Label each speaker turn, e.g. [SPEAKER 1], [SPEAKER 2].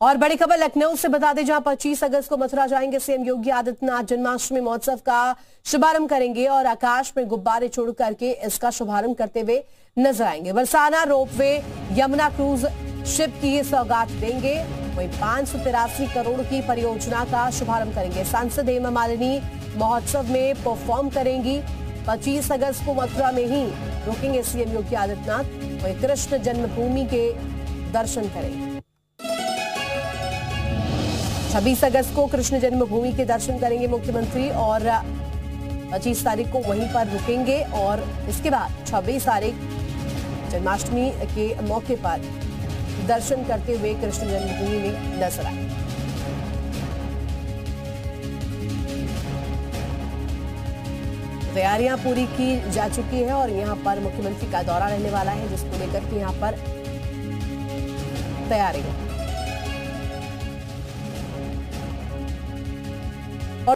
[SPEAKER 1] और बड़ी खबर लखनऊ से बता दें, जहाँ 25 अगस्त को मथुरा जाएँगे सीएम योगी आदित्यनाथ। जन्माष्टमी महोत्सव का शुभारंभ करेंगे और आकाश में गुब्बारे छोड़ करके इसका शुभारंभ करते हुए नज़र आएँगे। Barsana, ropeway, Yamuna cruise ship की सौगात देंगे। वहीं पाँच करोड़ की परियोजना का शुभारंभ करेंगे। सांसद हेमा मालिनी महोत्सव में परफॉर्म करेंगी। 25 अगस्त को मथुरा में ही रुकेंगे सीएम योगी आदित्यनाथ। वही कृष्ण जन्मभूमि के दर्शन करेंगे। 26 अगस्त को कृष्ण जन्मभूमि के दर्शन करेंगे मुख्यमंत्री और 25 तारीख को वहीं पर रुकेंगे और इसके बाद 26 तारीख जन्माष्टमी के मौके पर दर्शन करते हुए कृष्ण जन्मभूमि में नज़र आए तैयारियाँ पूरी की जा चुकी है और यहाँ पर मुख्यमंत्री का दौरा रहने वाला है, जिसको लेकर के यहाँ पर तैयारी